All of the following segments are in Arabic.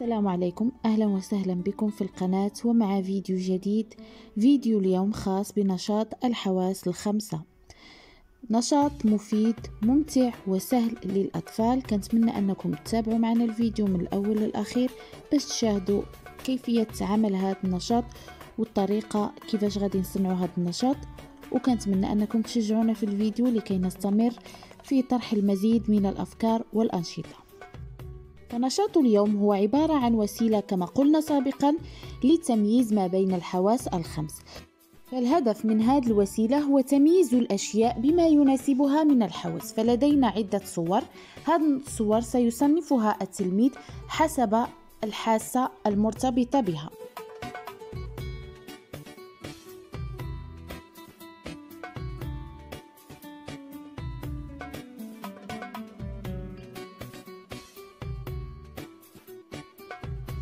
السلام عليكم. أهلا وسهلا بكم في القناة ومع فيديو جديد. فيديو اليوم خاص بنشاط الحواس الخمسة. نشاط مفيد ممتع وسهل للأطفال. كنتمنى أنكم تتابعوا معنا الفيديو من الأول للأخير باش تشاهدوا كيفية عمل هذا النشاط والطريقة كيفاش غادي نصنعوا هذا النشاط. وكنتمنى أنكم تشجعونا في الفيديو لكي نستمر في طرح المزيد من الأفكار والأنشطة. فنشاط اليوم هو عبارة عن وسيلة كما قلنا سابقا لتمييز ما بين الحواس الخمس. فالهدف من هذه الوسيلة هو تمييز الأشياء بما يناسبها من الحواس. فلدينا عدة صور. هذه الصور سيصنفها التلميذ حسب الحاسة المرتبطة بها.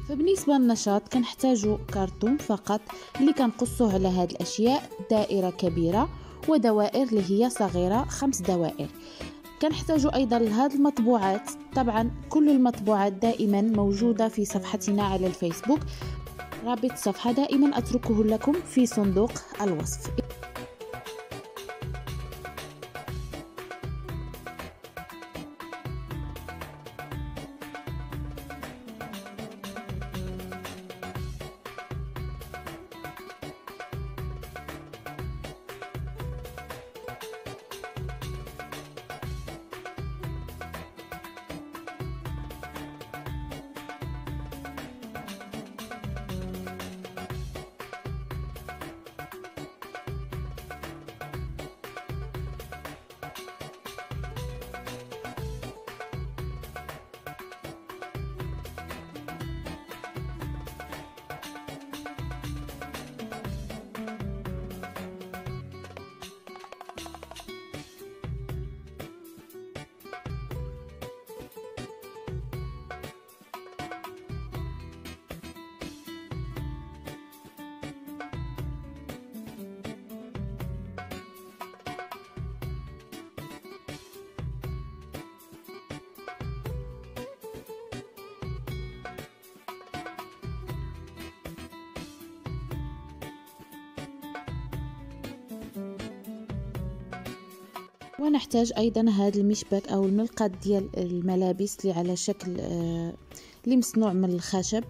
فبالنسبة للنشاط كنحتاجو كرتون فقط اللي كنقصوه على هاد الأشياء دائرة كبيرة ودوائر اللي هي صغيرة خمس دوائر. كنحتاجو أيضا لهاد المطبوعات. طبعا كل المطبوعات دائما موجودة في صفحتنا على الفيسبوك. رابط الصفحة دائما أتركه لكم في صندوق الوصف. ونحتاج أيضا هذا المشبك أو الملقط ديال الملابس اللي على شكل آه اللي مصنوع من الخشب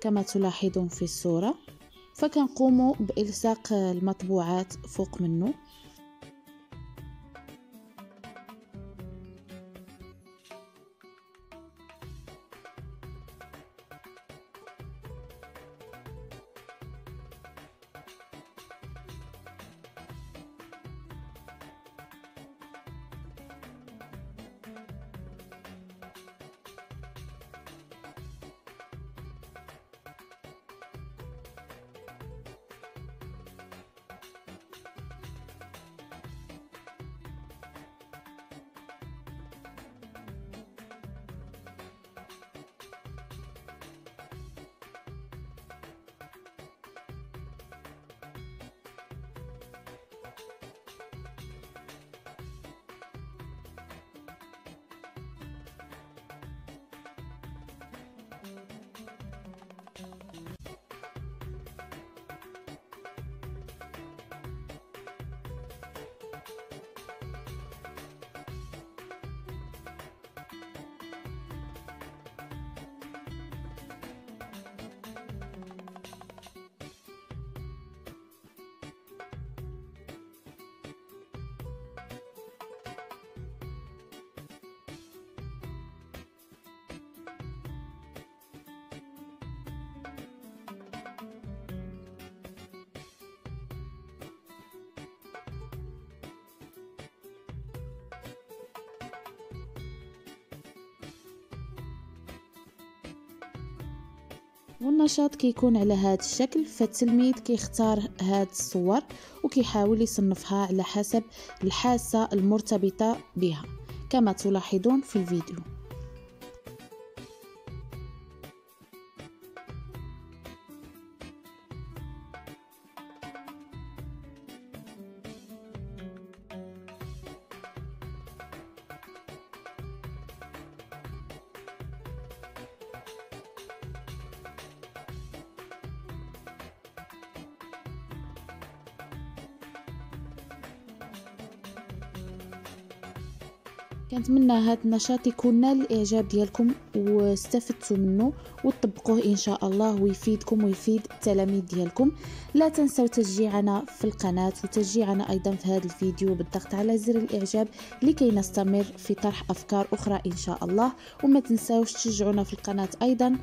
كما تلاحظون في الصورة. فكنقوم بإلصاق المطبوعات فوق منه. والنشاط كيكون على هذا الشكل فالتلميذ كيختار هاد الصور وكيحاول يصنفها على حسب الحاسة المرتبطة بها كما تلاحظون في الفيديو. كنتمنى هذا النشاط يكون نال الإعجاب ديالكم واستفدتوا منه وتطبقوه إن شاء الله ويفيدكم ويفيد التلاميذ ديالكم. لا تنسوا تشجيعنا في القناة وتشجيعنا أيضا في هذا الفيديو بالضغط على زر الإعجاب لكي نستمر في طرح أفكار أخرى إن شاء الله. وما تنسوش تشجعونا في القناة أيضا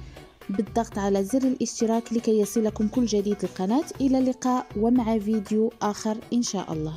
بالضغط على زر الاشتراك لكي يصلكم كل جديد القناة. إلى اللقاء ومع فيديو آخر إن شاء الله.